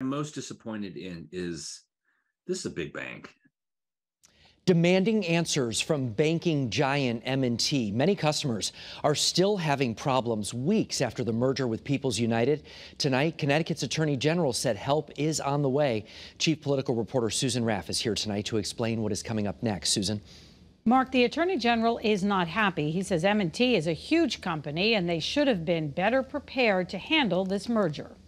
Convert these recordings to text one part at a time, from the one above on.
I'm most disappointed in is this is a big bank demanding answers from banking giant M&T. Many customers are still having problems weeks after the merger with People's United. Tonight, Connecticut's Attorney General said help is on the way. Chief Political Reporter Susan Raff is here tonight to explain what is coming up next. Susan. Mark, the Attorney General is not happy. He says M&T is a huge company and they should have been better prepared to handle this merger.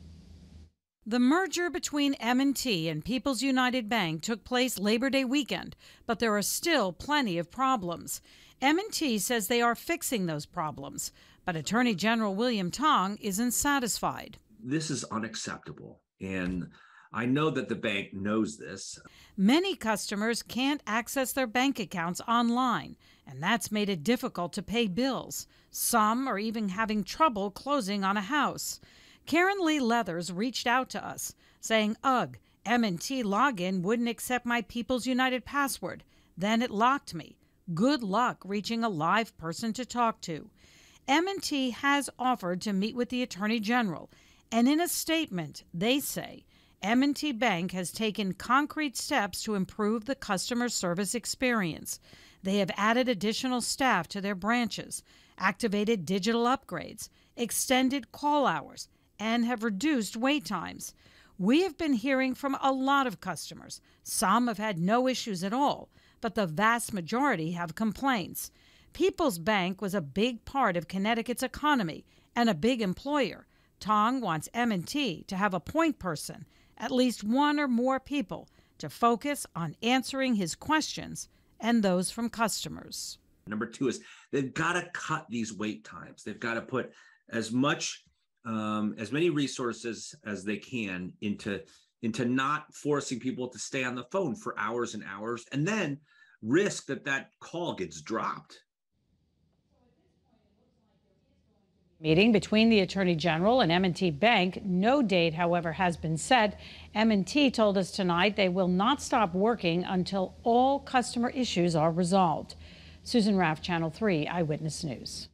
The merger between M&T and People's United Bank took place Labor Day weekend, but there are still plenty of problems. M&T says they are fixing those problems, but Attorney General William Tong isn't satisfied. This is unacceptable, and I know that the bank knows this. Many customers can't access their bank accounts online, and that's made it difficult to pay bills. Some are even having trouble closing on a house. Karen Lee Leathers reached out to us saying, "Ugh, M&T login wouldn't accept my People's United password. Then it locked me. Good luck reaching a live person to talk to." M&T has offered to meet with the Attorney General, and in a statement, they say M&T Bank has taken concrete steps to improve the customer service experience. They have added additional staff to their branches, activated digital upgrades, extended call hours, and have reduced wait times. We have been hearing from a lot of customers. Some have had no issues at all, but the vast majority have complaints. People's Bank was a big part of Connecticut's economy and a big employer. Tong wants M&T to have a point person, at least one or more people, to focus on answering his questions and those from customers. Number two is they've got to cut these wait times. They've got to put as much um, as many resources as they can into into not forcing people to stay on the phone for hours and hours and then risk that that call gets dropped. Meeting between the attorney general and m&t bank. No date however has been set. M&t told us tonight they will not stop working until all customer issues are resolved. Susan raff channel 3 eyewitness news